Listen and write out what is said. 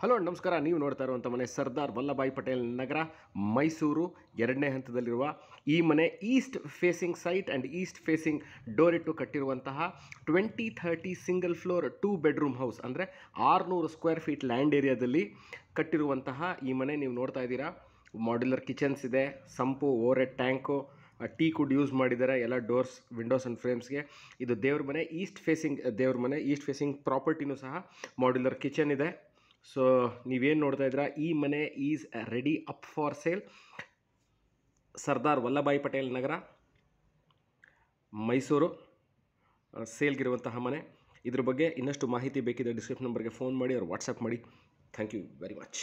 Hello ನಮಸ್ಕಾರ. ನೀವು ನೋಡ್ತಾ ಇರುವಂಥ ಮನೆ ಸರ್ದಾರ್ ವಲ್ಲಭಾಯಿ ಪಟೇಲ್ ನಗರ, ಮೈಸೂರು. ಎರಡನೇ ಹಂತದಲ್ಲಿರುವ ಈ ಮನೆ east facing site and east facing door ಇಟ್ಟು ಕಟ್ಟಿರುವಂತಹ twenty thirty single floor two bedroom house ಅಂದರೆ ಆರುನೂರು ಸ್ಕ್ವೇರ್ ಫೀಟ್ ಲ್ಯಾಂಡ್ ಏರಿಯಾದಲ್ಲಿ ಕಟ್ಟಿರುವಂತಹ ಈ ಮನೆ ನೀವು ನೋಡ್ತಾ ಇದ್ದೀರಾ. ಮಾಡ್ಯುಲರ್ ಕಿಚನ್ಸ್ ಇದೆ, ಸಂಪು ಓರೆ ಟ್ಯಾಂಕು ಟೀ ಕುಡ್ ಯೂಸ್ ಮಾಡಿದ್ದಾರೆ. ಎಲ್ಲ ಡೋರ್ಸ್ ವಿಂಡೋಸ್ ಆ್ಯಂಡ್ ಫ್ರೇಮ್ಸ್ಗೆ ಇದು ದೇವ್ರ ಮನೆ ಈಸ್ಟ್ ಫೇಸಿಂಗ್ ದೇವ್ರ ಮನೆ ಈಸ್ಟ್ ಫೇಸಿಂಗ್ ಪ್ರಾಪರ್ಟಿನೂ ಸಹ ಮಾಡ್ಯುಲರ್ ಕಿಚನ್ ಇದೆ. ಸೊ ನೀವೇನು ನೋಡ್ತಾ ಇದ್ದೀರಾ? ಈ ಮನೆ is ready up for sale Sardar Vallabhbhai Patel Nagar, Mysuru ಸೇಲ್ಗಿರುವಂತಹ ಮನೆ. ಇದ್ರ ಬಗ್ಗೆ ಇನ್ನಷ್ಟು ಮಾಹಿತಿ ಬೇಕಿದ್ದರೆ ಡಿಸ್ಕ್ರಿಪ್ಷನ್ ನಂಬರ್ಗೆ ಫೋನ್ ಮಾಡಿ, ಅವ್ರು ವಾಟ್ಸಪ್ ಮಾಡಿ. Thank you very much